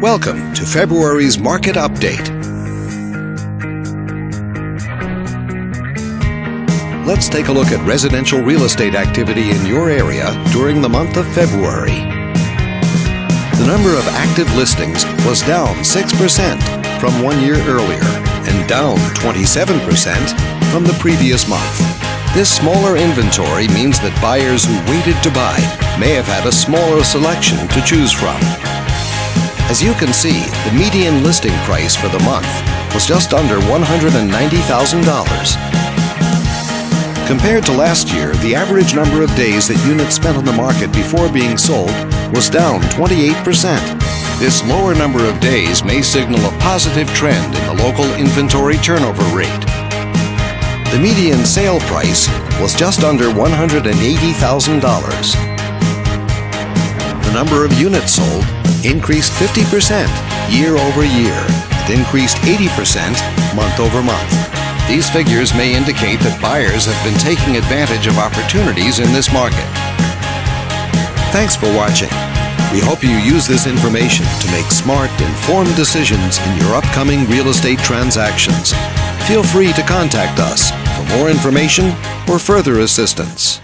Welcome to February's Market Update. Let's take a look at residential real estate activity in your area during the month of February. The number of active listings was down 6% from one year earlier and down 27% from the previous month. This smaller inventory means that buyers who waited to buy may have had a smaller selection to choose from. As you can see, the median listing price for the month was just under $190,000. Compared to last year, the average number of days that units spent on the market before being sold was down 28%. This lower number of days may signal a positive trend in the local inventory turnover rate. The median sale price was just under $180,000. The number of units sold increased 50% year over year and increased 80% month over month. These figures may indicate that buyers have been taking advantage of opportunities in this market. Thanks for watching. We hope you use this information to make smart, informed decisions in your upcoming real estate transactions. Feel free to contact us for more information or further assistance.